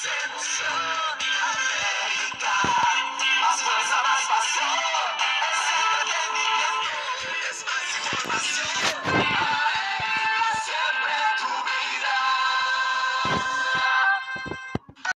Sunshine.